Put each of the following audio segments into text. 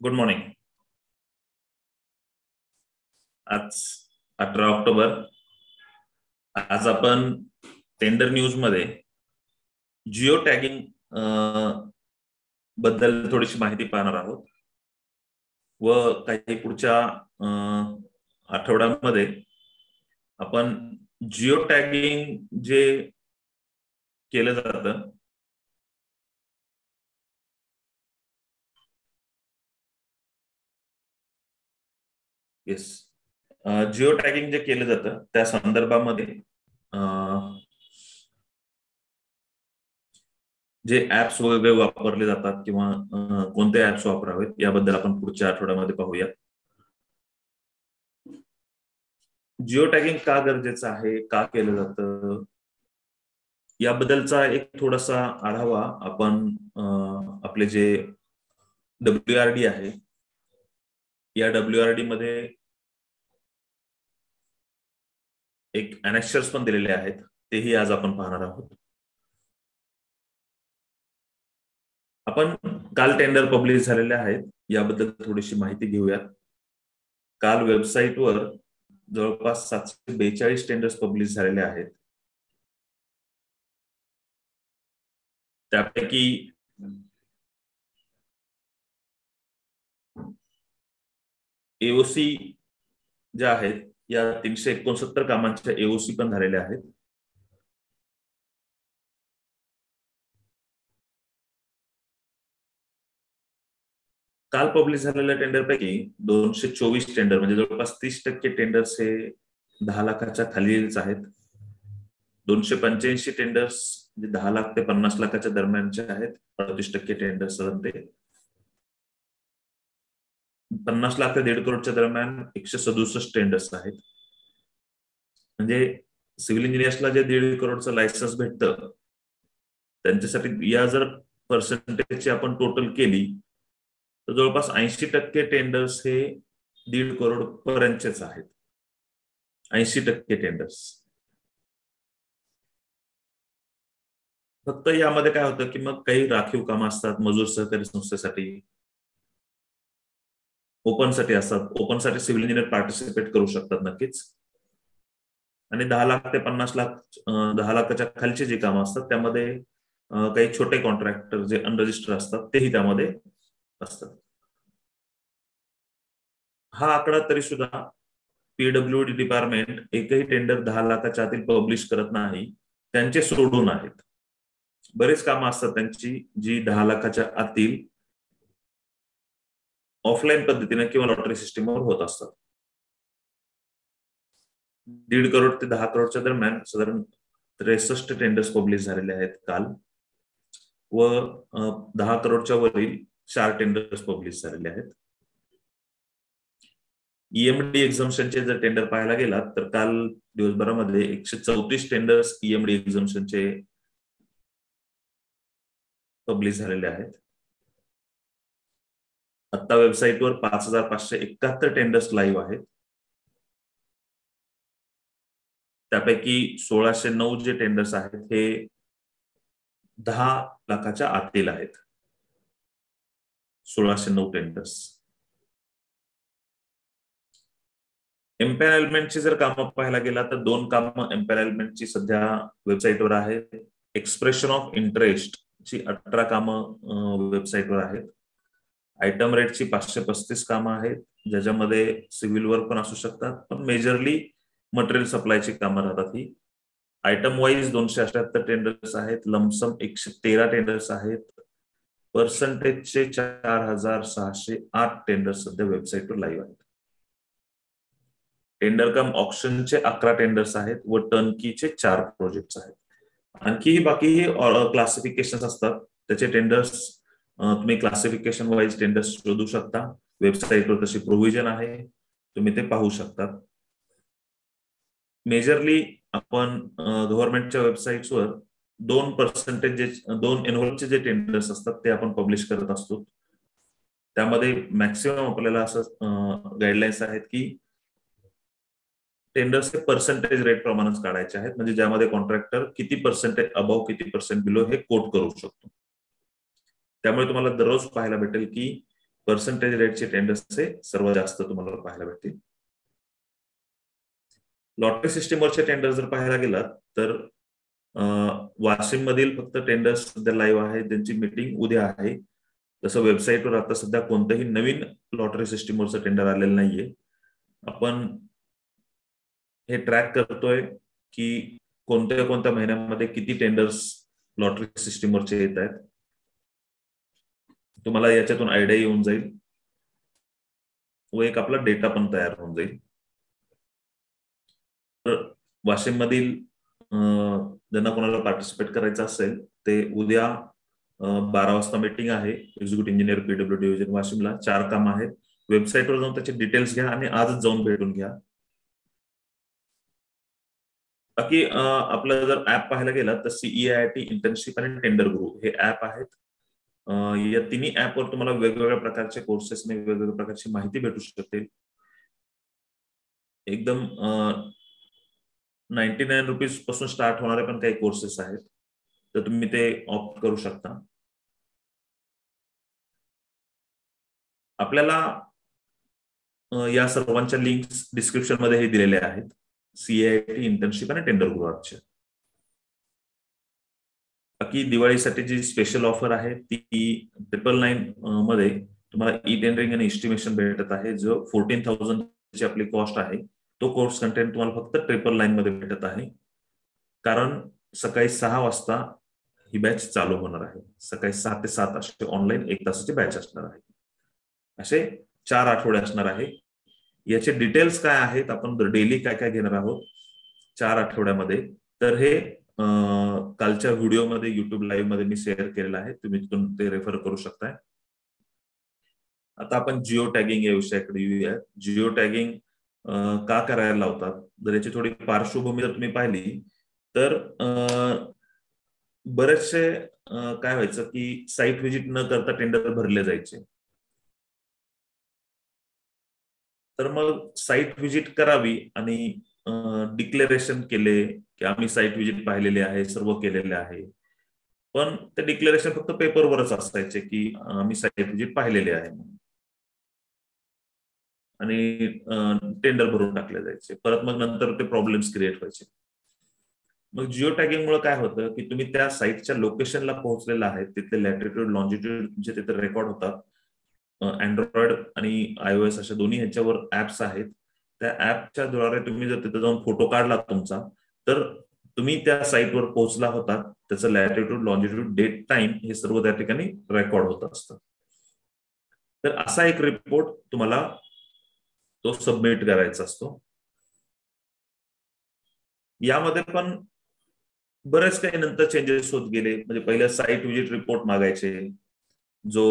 Good morning आज अठरा October. आज आपण टेंडर न्यूजमध्ये जिओ टॅगिंगबद्दल थोडीशी माहिती पाहणार आहोत. व काही पुढच्या आठवड्यामध्ये आपण जिओ टॅगिंग जे केलं जातं येस जिओ टॅगिंग जे केलं जातं त्या संदर्भामध्ये जे ऍप्स वगैरे वापरले जातात किंवा कोणते ऍप्स वापरावेत याबद्दल आपण पुढच्या आठवड्यामध्ये पाहूया. जिओ टॅगिंग का गरजेचं आहे का केलं जातं? याबद्दलचा एक थोडासा आढावा आपण आपले जे डब्ल्यू आर डी आहे या डब्ल्यू आर डी मध्ये एक अनेक्शर्स पण दिलेले आहेत. तेही आज आपण पाहणार आहोत. आपण काल टेंडर पब्लिश झालेले आहेत. याबद्दल थोडीशी माहिती घेऊयात. काल वेबसाईटवर जवळपास सातशे बेचाळीस टेंडर्स पब्लिश झालेले आहेत. त्यापैकी एओसी ज्या आहेत या तीनशे एकोणसत्तर कामांच्या एओसी पण झालेल्या आहेत. काल पब्लिश झालेल्या टेंडरपैकी दोनशे चोवीस टेंडर म्हणजे जवळपास तीस टक्के टेंडर्स हे दहा लाखाच्या खालीच आहेत. दोनशे पंच्याऐंशी टेंडर्स म्हणजे दहा लाख ते पन्नास लाखाच्या दरम्यानचे आहेत. अडतीस टक्के टेंडर्स ते. पन्नास लाख ते दीड करोडच्या दरम्यान एकशे सदुसष्ट टेंडर्स आहेत. म्हणजे सिव्हिल इंजिनियर्सला जे दीड करोडचं लायसन्स भेटतं त्यांच्यासाठी या जर पर्सेंटेजची आपण टोटल केली तर जवळपास ऐंशी टक्के टेंडर्स हे दीड करोड पर्यंतचेच आहेत. ऐंशी टक्के टेंडर्स फक्त यामध्ये काय होतं की मग काही राखीव कामं असतात मजूर सहकारी संस्थेसाठी. ओपनसाठी असतात. ओपनसाठी सिव्हिल इंजिनियर पार्टिसिपेट करू शकतात नक्कीच. आणि दहा लाख ते पन्नास लाख दहा लाखाच्या खालची जी कामं असतात त्यामध्ये काही छोटे कॉन्ट्रॅक्टर जे अनरजिस्टर असतात तेही त्यामध्ये असतात. हा आकडा तरी सुद्धा पीडब्ल्यू डी डिपार्टमेंट एकही टेंडर दहा लाखाच्या आतील पब्लिश करत नाही. त्यांचे सोडून आहेत. बरेच कामं असतात त्यांची जी दहा लाखाच्या आतील ऑफलाईन पद्धतीने किंवा लॉटरी सिस्टीमवर होत असतात. दीड करोड ते दहा करोडच्या दरम्यान साधारण त्रेसष्ट टेंडर्स पब्लिश झालेले आहेत काल. व दहा करोडच्या वरील चार टेंडर्स पब्लिश झालेले आहेत. ईएमडी एक्झम्शनचे जर टेंडर पाहायला गेलात तर काल दिवसभरामध्ये एकशे चौतीस टेंडर्स ईएमडी एक्झम्शनचे पब्लिश झालेले आहेत. आता वेबसाईटवर पाच हजार पाचशे एकाहत्तर टेंडर्स लाईव्ह आहेत. त्यापैकी सोळाशे नऊ जे टेंडर्स आहेत हे दहा लाखाच्या आतील आहेत. सोळाशे नऊ टेंडर्स एम्पॅनलमेंटची जर कामं पाहायला गेला तर दोन कामं एम्पॅनलमेंटची सध्या वेबसाईटवर आहेत. एक्सप्रेशन ऑफ इंटरेस्ट ची अठरा कामं वेबसाईटवर आहेत. आयटम रेटची पाचशे पस्तीस कामं आहेत. ज्याच्यामध्ये सिव्हिल वर्क पण असू शकतात पण मेजरली मटेरियल सप्लायची कामं राहतात ही. आयटम वाईज दोनशे अठ्याहत्तर टेंडर्स आहेत लमसम एकशे तेरा टेंडर्स आहेत. पर्सेंटेजचे चार हजार सहाशे आठ टेंडर्स सध्या वेबसाईटवर लाईव्ह आहेत. टेंडर कम ऑप्शनचे अकरा टेंडर्स आहेत व टर्नकीचे चार प्रोजेक्ट आहेत. आणखी बाकी क्लासिफिकेशन असतात. त्याचे टेंडर्स तुम्ही क्लासिफिकेशन वाईज टेंडर्स शोधू शकता. वेबसाईटवर तशी प्रोव्हिजन आहे. तुम्ही ते पाहू शकता मेजरली आपण गव्हर्नमेंटच्या वेबसाईट्सवर दोन पर्सेंटेज दोन एनव्हलचे जे टेंडर्स असतात ते आपण पब्लिश करत असतो. त्यामध्ये मॅक्सिमम आपल्याला असं गाईडलाईन्स आहेत की टेंडर्स हे पर्सेंटेज रेट प्रमाणेच काढायचे आहेत. म्हणजे ज्यामध्ये कॉन्ट्रॅक्टर किती पर्सेंटेज अबाव किती पर्सेंट बिलो हे कोट करू शकतो. त्यामुळे तुम्हाला दररोज पाहायला भेटेल की पर्सेंटेज रेटचे टेंडर्स हे सर्वात जास्त तुम्हाला पाहायला भेटतील. लॉटरी सिस्टीमवरचे टेंडर जर पाहायला गेलात तर वाशिम मधील फक्त टेंडर्स सध्या लाईव्ह आहे त्यांची मीटिंग उद्या आहे. तसं वेबसाईटवर आता सध्या कोणतंही नवीन लॉटरी सिस्टीमवरचं टेंडर आलेलं नाहीये. आपण हे ट्रॅक करतोय की कोणत्या कोणत्या महिन्यामध्ये किती टेंडर्स लॉटरी सिस्टीमवरचे येत आहेत. तुम्हाला याच्यातून आयडिया येऊन जाईल. व एक आपला डेटा पण तयार होऊन जाईल. तर वाशिम मधील ज्यांना कोणाला पार्टिसिपेट करायचं असेल ते उद्या बारा वाजता मीटिंग आहे. एक्झिक्युटिव्ह इंजिनियर पीडब्ल्यू डिव्हिजन वाशिमला. चार काम आहेत. वेबसाईटवर जाऊन त्याचे डिटेल्स घ्या आणि आजच जाऊन भेटून घ्या. बाकी आपलं जर ऍप पाहायला गेला तर सीईआयटी इंटर्नशिप आणि टेंडर गुरु हे ऍप आहेत. या तिन्ही ऍपवर तुम्हाला वेगवेगळ्या प्रकारचे कोर्सेस वेगवेगळ्या प्रकारची माहिती भेटू शकते. एकदम नाईन्टी नाईन रुपीजपासून स्टार्ट होणारे पण काही कोर्सेस आहेत. तर तुम्ही ते ऑप्ट करू शकता. आपल्याला या सर्वांच्या लिंक्स डिस्क्रिप्शनमध्ये हे दिलेले आहेत सीआयटी इंटर्नशिप आणि टेंडर ग्रुपच्या बाकी दिवाळीसाठी जी स्पेशल ऑफर आहे ती ट्रिपल नाईन मध्ये तुम्हाला ई टेंडरिंग आणि इस्टिमेशन भेटत आहे. जो फोर्टीन थाउजंड आपली कॉस्ट आहे तो कोर्स कंटेंट तुम्हाला फक्त ट्रिपल नाईन मध्ये भेटत आहे. कारण सकाळी सहा वाजता ही बॅच चालू होणार आहे. सकाळी सहा ते सात असे ऑनलाईन एक तासाची बॅच असणार आहे. असे चार आठवडे असणार आहे. याचे डिटेल्स काय आहेत आपण डेली काय काय घेणार आहोत चार आठवड्यामध्ये. तर हे कालच्या व्हिडिओमध्ये युट्यूब लाईव्हमध्ये मी शेअर केलेलं आहे. तुम्ही तिथून ते रेफर करू शकताय. आता आपण जिओ टॅगिंग या विषयाकडे येऊया. जिओ टॅगिंग का करायला लावतात? जर याची थोडी पार्श्वभूमी जर तुम्ही पाहिली तर बरेचसे काय व्हायचं की साईट व्हिजिट न करता टेंडर भरले जायचे. तर मग साईट व्हिजिट करावी आणि डिक्लेरेशन केले की आम्ही साईट व्हिजिट पाहिलेले आहे सर्व केलेले आहे. पण ते डिक्लेरेशन फक्त पेपरवरच असायचे की आम्ही साईट विजिट पाहिलेले आहे आणि टेंडर भरून टाकले जायचे. परत मग नंतर ते प्रॉब्लेम्स क्रिएट व्हायचे. मग जिओ टॅगिंग मुळे काय होतं की तुम्ही त्या साईटच्या लोकेशनला पोहोचलेला आहे तिथले लॅटिट्यूड लॉन्जिट्यूड जे तिथे रेकॉर्ड होतात अँड्रॉइड आणि आयओएस अशा दोन्ही ह्याच्यावर ऍप्स आहेत त्या ऍपच्या द्वारे तुम्ही जर तिथे जाऊन फोटो काढला तुमचा तर तुम्ही त्या साईटवर पोहोचला होता. त्याचं लॅटिट्यूड लॉन्जिट्यूड डेट टाइम हे सर्व त्या ठिकाणी रेकॉर्ड होत असतं. तर असा एक रिपोर्ट तुम्हाला तो सबमिट करायचा असतो. यामध्ये पण बरेच काही नंतर चेंजेस होत गेले. म्हणजे पहिले साईट विजिट रिपोर्ट मागायचे. जो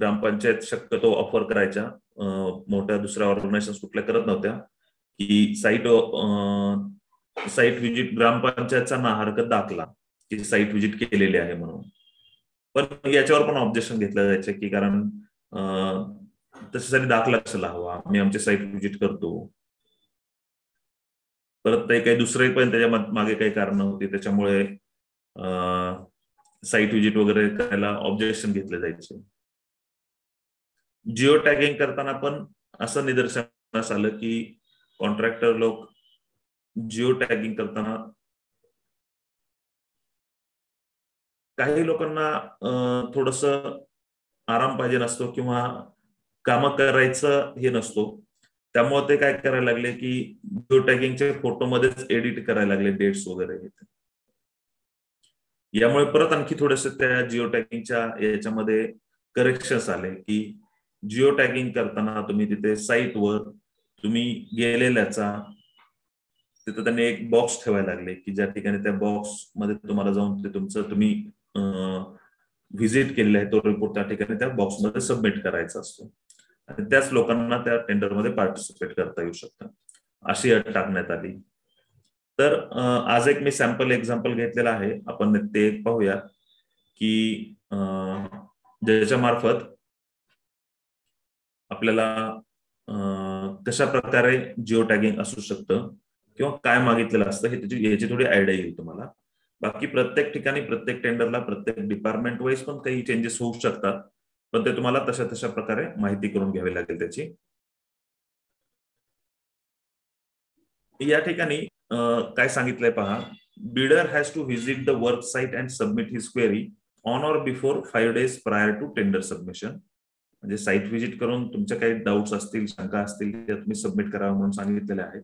ग्रामपंचायत शक्यतो ऑफर करायच्या मोठ्या दुसऱ्या ऑर्गनायझेशन कुठल्या करत नव्हत्या की साईट साईट विजिट ग्रामपंचायतचा ना हरकत दाखला की साईट व्हिजिट केलेली आहे म्हणून. पण याच्यावर पण ऑब्जेक्शन घेतलं जायचं की कारण तशासाठी दाखला कशाला हवा? मी आमची साईट व्हिजिट करतो. परत ते काही दुसरे पण त्याच्यामागे काही कारण होती त्याच्यामुळे साईट विजिट वगैरे करायला ऑब्जेक्शन घेतले जायचे. जिओ टॅगिंग करताना पण असं निदर्शनास आलं की कॉन्ट्रॅक्टर लोक जिओ टॅगिंग करताना काही लोकांना थोडस आराम पाहिजे नसतो किंवा काम करायचं हे नसतो. त्यामुळे ते काय करायला लागले की जिओ टॅगिंगच्या फोटोमध्येच एडिट करायला लागले डेट्स वगैरे. यामुळे परत आणखी थोडस त्या जिओ टॅगिंगच्या याच्यामध्ये करेक्शन्स आले की जिओ टॅगिंग करताना तुम्ही तिथे साईटवर तुम्ही गेलेल्याचा तिथे त्यांनी एक बॉक्स ठेवायला लागले की ज्या ठिकाणी त्या बॉक्समध्ये तुम्हाला जाऊन ते तुमचं तुम्ही व्हिजिट केलेलं आहे तो रिपोर्ट त्या ठिकाणी त्या बॉक्समध्ये सबमिट करायचा असतो. आणि त्याच लोकांना त्या टेंडरमध्ये पार्टिसिपेट करता येऊ शकतं. अशी अट टाकण्यात आली. तर आज एक मी सॅम्पल एक्झाम्पल घेतलेला आहे. आपण ते एक पाहूया की ज्याच्या मार्फत आपल्याला कशा प्रकारे जिओ टॅगिंग असू शकतं किंवा काय मागितलेलं असतं हे त्याची याची थोडी आयडिया येईल तुम्हाला. बाकी प्रत्येक ठिकाणी प्रत्येक टेंडरला प्रत्येक डिपार्टमेंट वाईज पण काही चेंजेस होऊ शकतात. पण ते तुम्हाला तशा तशा प्रकारे माहिती करून घ्यावी लागेल त्याची. या ठिकाणी काय सांगितलंय पहा bidder has to visit the work site and submit his query on or before five days prior to tender submission म्हणजे साईट व्हिजिट करून तुमच्या काही डाऊट्स असतील शंका असतील त्या तुम्ही सबमिट करावं म्हणून सांगितलेले आहेत.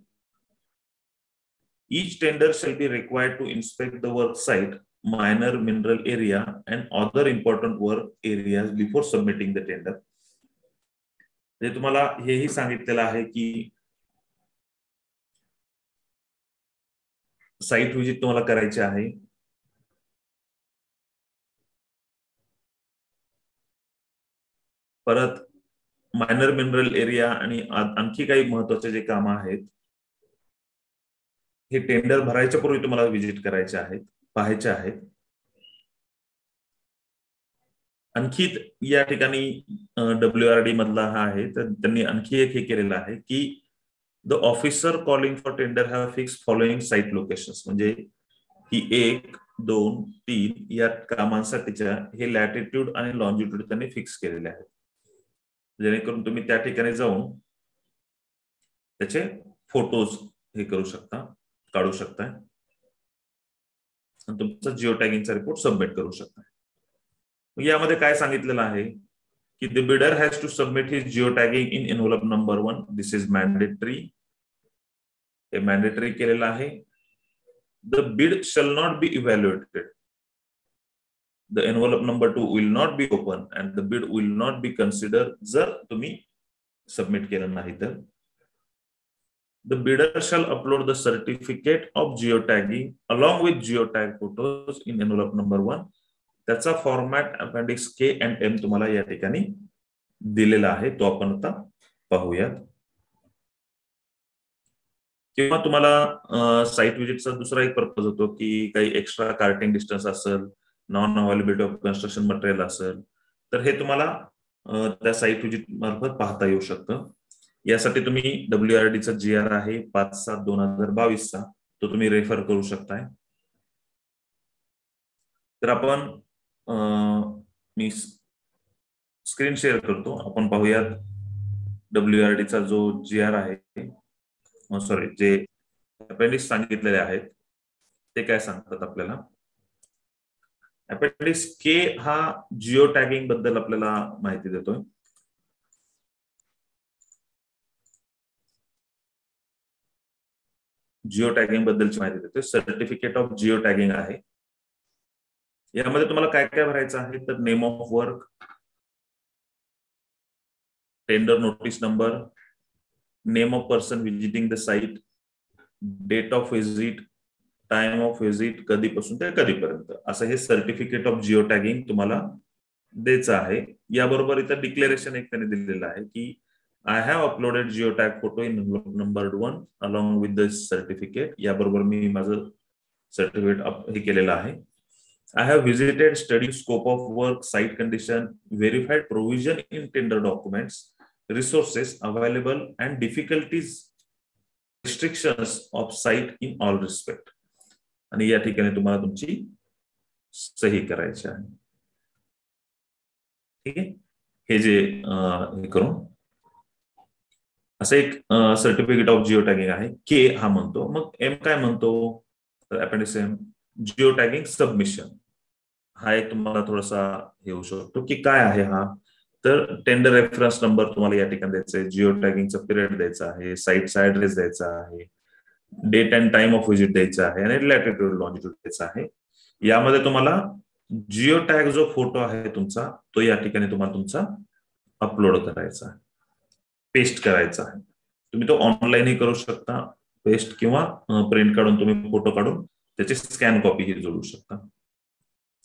Each tender shall be required to inspect the work site minor mineral area and other important work area before submitting the tender म्हणजे तुम्हाला हेही सांगितलेलं आहे की साईट व्हिजिट तुम्हाला करायची आहे. परत मायनर मिनरल एरिया आणि आणखी काही महत्त्वाचे जे काम आहेत हे टेंडर भरायच्या पूर्वी तुम्हाला व्हिजिट करायचे आहेत पाहायचे आहेत. आणखी या ठिकाणी डब्ल्यू आर डी मधला हा आहे तर त्यांनी आणखी एक हे केलेलं आहे की the officer calling for tender have fix following site location म्हणजे ही एक दोन तीन या कामांसाठीच्या हे लॅटिट्यूड आणि लॉन्जिट्यूड त्यांनी फिक्स केलेले आहेत. जेणेकरून तुम्ही त्या ठिकाणी जाऊन त्याचे फोटोज हे करू शकता काढू शकताय आणि तुमचा जिओ टॅगिंगचा रिपोर्ट सबमिट करू शकता. यामध्ये काय सांगितलेलं आहे? की the bidder has to submit his geo tagging in envelope number one this is mandatory हे मॅन्डेटरी केलेलं आहे the bid shall not be evaluated the envelope number two will not be open and the bid will not be consider जर तुम्ही submit केलं नाही तर. The bidder shall upload the certificate of geotagging along with geotag photos in envelope number one. त्याचा format appendix K and M तुम्हाला या ठिकाणी दिलेला आहे. तो आपण आता पाहूयात. किंवा तुम्हाला साईट विजिटचा दुसरा एक पर्पज होतो की काही एक्स्ट्रा कार्टिंग डिस्टन्स असेल non availability of construction material असेल तर हे तुम्हाला त्या साईट विजिट मार्फत पाहता येऊ शकतं. यासाठी तुम्ही डब्ल्यू आर डीचा जी आर आहे पाच सात दोन हजार बावीसचा तो तुम्ही रेफर करू शकताय. तर आपण मी स्क्रीन शेअर करतो. आपण पाहूयात डब्ल्यू आर डीचा जो जी आर आहे सॉरी जे अपेंडिक्स सांगितलेले आहेत ते काय सांगतात आपल्याला? अपेंडिक्स के हा जिओ टॅगिंगबद्दल आपल्याला माहिती देतोय. जिओ टॅगिंग बद्दलची माहिती देतोय. सर्टिफिकेट ऑफ जिओ टॅगिंग आहे. यामध्ये तुम्हाला काय काय भरायचं आहे? तर name of work tender notice number name of person visiting the site date of visit time of visit कधीपासून ते कधीपर्यंत. असं हे सर्टिफिकेट ऑफ जिओ टॅगिंग तुम्हाला द्यायचं आहे. याबरोबर इथं डिक्लेरेशन एक त्याने दिलेलं आहे की I have uploaded geo tag photo in number one along with the certificate याबरोबर मी माझं सर्टिफिकेट हे केलेलं आहे. I have visited study scope of work site condition verified provision in tender documents resources available and difficulties restrictions of site in all respect आणि या ठिकाणी तुम्हाला तुमची सही करायची आहे. ठीक आहे? हे जे हे करून. असं एक सर्टिफिकेट ऑफ जिओ टॅगिंग आहे. के हा म्हणतो. मग एम काय म्हणतो? Appendix M geo tagging submission हा एक तुम्हाला थोडासा हे होऊ शकतो की काय आहे हा. तर टेंडर रेफरन्स नंबर तुम्हाला या ठिकाणी द्यायचा आहे. जिओ टॅगिंगचा पिरियड द्यायचा आहे. साईटचा ऍड्रेस द्यायचा आहे. Date and time of visit द्यायचा आहे. आणि लॅटिट्यूड लॉन्जिट्यूड द्यायचा आहे. यामध्ये तुम्हाला जिओ टॅग जो फोटो आहे तुमचा तो या ठिकाणी तुम्हाला तुमचा अपलोड करायचा आहे. पेस्ट करायचा आहे. तुम्ही तो ऑनलाईनही करू शकता. पेस्ट किंवा प्रिंट काढून तुम्ही फोटो काढून त्याची स्कॅन कॉपी ही जोडू शकता.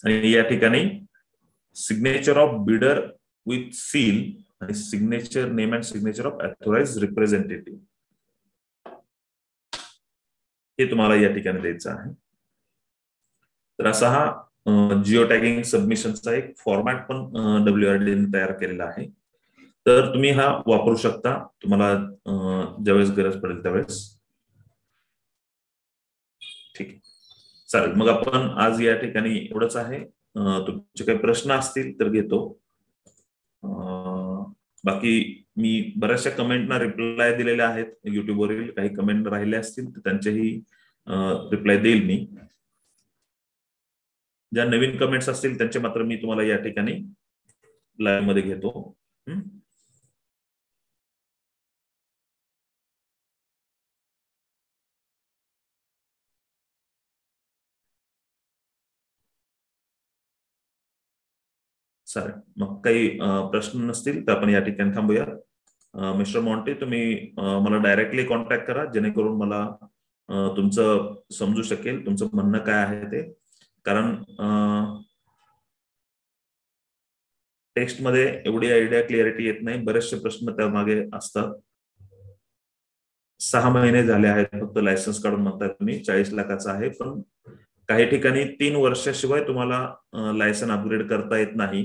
आणि या ठिकाणी signature of bidder with seal आणि signature name and signature of authorize representative हे तुम्हाला या ठिकाणी द्यायचं आहे. तर असा हा जिओ टॅगिंग सबमिशनचा एक फॉर्मॅट पण डब्ल्यू आर तयार केलेला आहे. तर तुम्ही हा वापरू शकता. तुम्हाला ज्यावेळेस गरज पडेल त्यावेळेस ठीक आहे चालेल. मग आपण आज या ठिकाणी एवढंच आहे. तुमचे काही प्रश्न असतील तर घेतो. बाकी मी बऱ्याचशा कमेंटना रिप्लाय दिलेल्या आहेत. युट्यूबवरील काही कमेंट राहिले असतील तर त्यांचेही रिप्लाय देईल मी. ज्या नवीन कमेंट्स असतील त्यांचे मात्र मी तुम्हाला या ठिकाणी लाईव्हमध्ये घेतो चालेल मग काही प्रश्न नसतील तर आपण या ठिकाणी थांबूया. मिस्टर मॉन्टे तुम्ही मला डायरेक्टली कॉन्टॅक्ट करा जेणेकरून मला तुमचं समजू शकेल तुमचं म्हणणं काय आहे ते. कारण टेक्स्टमध्ये एवढी आयडिया क्लिअरिटी येत नाही. बरेचसे प्रश्न त्यामागे असतात. सहा महिने झाले आहेत फक्त लायसन्स काढून म्हणताय तुम्ही चाळीस लाखाचा आहे. पण काही ठिकाणी तीन वर्षाशिवाय तुम्हाला लायसन अपग्रेड करता येत नाही.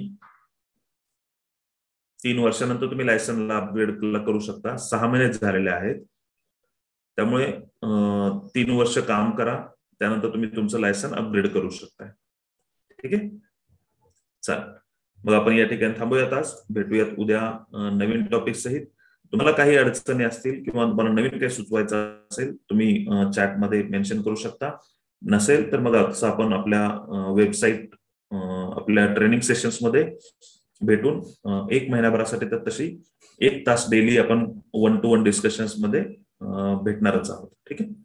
तीन वर्षानंतर तुम्ही लायसनला अपग्रेड करू शकता. सहा महिने झालेले आहेत. त्यामुळे तीन वर्ष काम करा. त्यानंतर तुम्ही तुमचं लायसन अपग्रेड करू शकता ठीक आहे? चालेल. मग आपण या ठिकाणी थांबूयात आज. भेटूयात उद्या नवीन टॉपिक सहित. तुम्हाला काही अडचणी असतील किंवा तुम्हाला नवीन काही सुचवायचं असेल तुम्ही चॅटमध्ये मेन्शन करू शकता. नसेल तर मग असं आपण आपल्या वेबसाईट आपल्या ट्रेनिंग सेशन्समध्ये भेटून एक महिन्याभरासाठी तर तशी एक तास डेली आपण वन टू वन डिस्कशन्समध्ये भेटणारच आहोत. ठीक आहे?